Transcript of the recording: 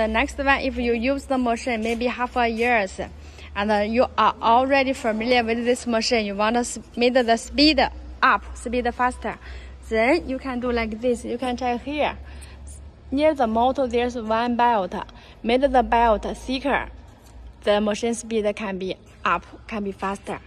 The next one, if you use the machine maybe half a years, and uh, you are already familiar with this machine, you want to make the speed up, speed faster, then you can do like this. You can check here. Near the motor, there's one belt. Make the belt thicker. The machine speed can be up, can be faster.